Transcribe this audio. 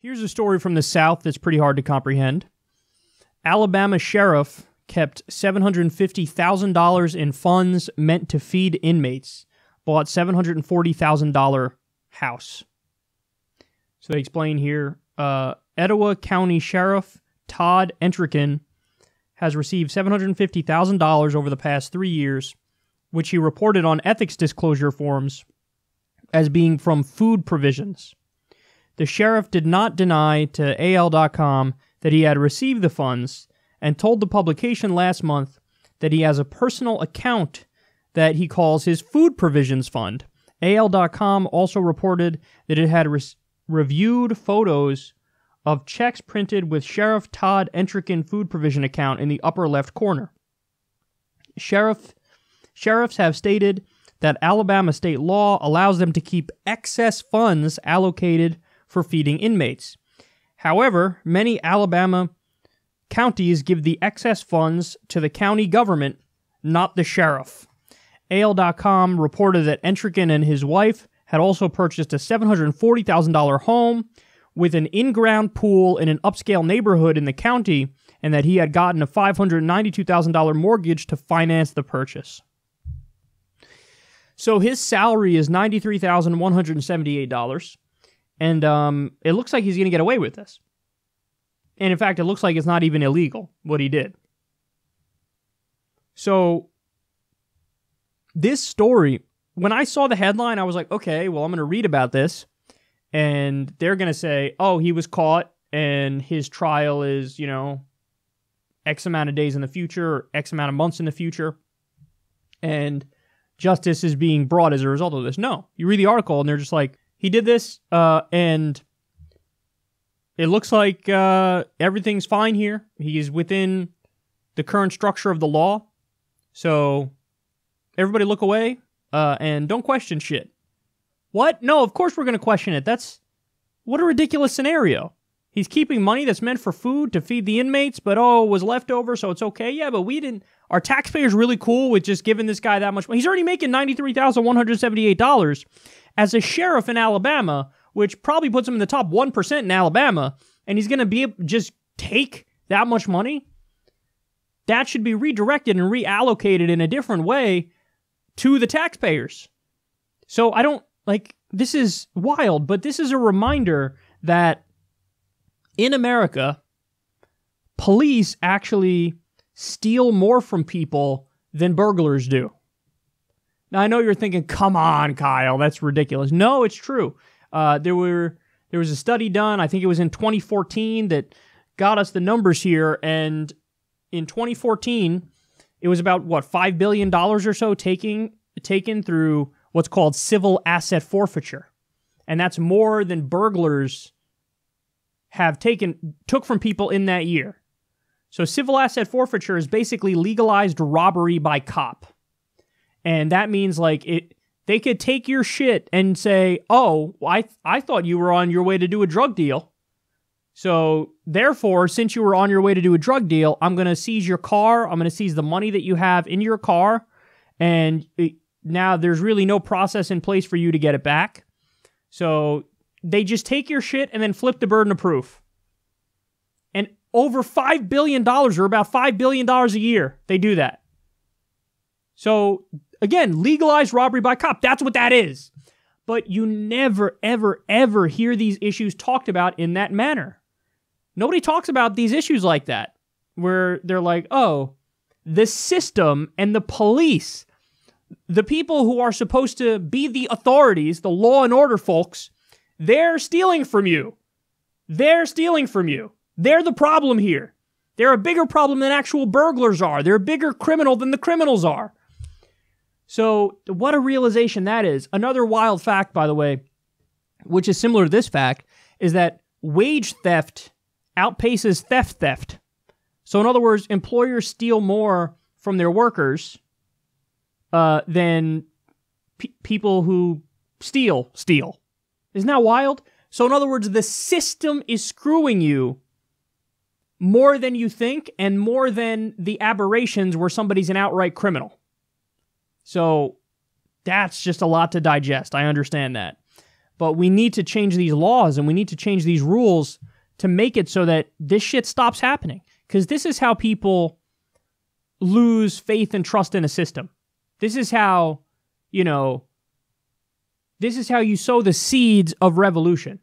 Here's a story from the South that's pretty hard to comprehend. Alabama sheriff kept $750,000 in funds meant to feed inmates, bought $740,000 house. So they explain here uh, Etowah County Sheriff Todd Entrekin has received $750,000 over the past three years, which he reported on ethics disclosure forms as being from food provisions. The sheriff did not deny to AL.com that he had received the funds and told the publication last month that he has a personal account that he calls his food provisions fund. AL.com also reported that it had re- reviewed photos of checks printed with Sheriff Todd Entrekin food provision account in the upper left corner. Sheriff sheriffs have stated that Alabama state law allows them to keep excess funds allocated for feeding inmates. However, many Alabama counties give the excess funds to the county government, not the sheriff. AL.com reported that Entrekin and his wife had also purchased a $740,000 home with an in ground pool in an upscale neighborhood in the county, and that he had gotten a $592,000 mortgage to finance the purchase. So his salary is $93,178 and um, it looks like he's going to get away with this. And in fact, it looks like it's not even illegal what he did. So, this story, when I saw the headline, I was like, okay, well, I'm going to read about this. And they're going to say, oh, he was caught and his trial is, you know, X amount of days in the future or X amount of months in the future. And justice is being brought as a result of this. No, you read the article and they're just like, he did this, uh, and it looks like uh, everything's fine here. He's within the current structure of the law. So everybody look away uh, and don't question shit. What? No, of course we're going to question it. That's what a ridiculous scenario. He's keeping money that's meant for food to feed the inmates, but oh, it was left over, so it's okay. Yeah, but we didn't. Our taxpayers really cool with just giving this guy that much money. He's already making ninety three thousand one hundred seventy eight dollars as a sheriff in Alabama, which probably puts him in the top 1% in Alabama, and he's going to be just take that much money, that should be redirected and reallocated in a different way to the taxpayers. So I don't like this is wild, but this is a reminder that in America, police actually steal more from people than burglars do. Now I know you're thinking, "Come on, Kyle, that's ridiculous." No, it's true. Uh, there were there was a study done. I think it was in 2014 that got us the numbers here, and in 2014, it was about what five billion dollars or so taking taken through what's called civil asset forfeiture, and that's more than burglars have taken took from people in that year. So civil asset forfeiture is basically legalized robbery by cop and that means like it they could take your shit and say, "Oh, I I thought you were on your way to do a drug deal." So, therefore, since you were on your way to do a drug deal, I'm going to seize your car. I'm going to seize the money that you have in your car, and it, now there's really no process in place for you to get it back. So, they just take your shit and then flip the burden of proof. And over $5 billion, or about $5 billion a year, they do that. So Again, legalized robbery by cop. That's what that is. But you never, ever, ever hear these issues talked about in that manner. Nobody talks about these issues like that, where they're like, oh, the system and the police, the people who are supposed to be the authorities, the law and order folks, they're stealing from you. They're stealing from you. They're the problem here. They're a bigger problem than actual burglars are. They're a bigger criminal than the criminals are. So, what a realization that is. Another wild fact, by the way, which is similar to this fact, is that wage theft outpaces theft theft. So, in other words, employers steal more from their workers uh, than pe- people who steal steal. Isn't that wild? So, in other words, the system is screwing you more than you think and more than the aberrations where somebody's an outright criminal. So that's just a lot to digest. I understand that. but we need to change these laws and we need to change these rules to make it so that this shit stops happening. Because this is how people lose faith and trust in a system. This is how, you know, this is how you sow the seeds of revolution.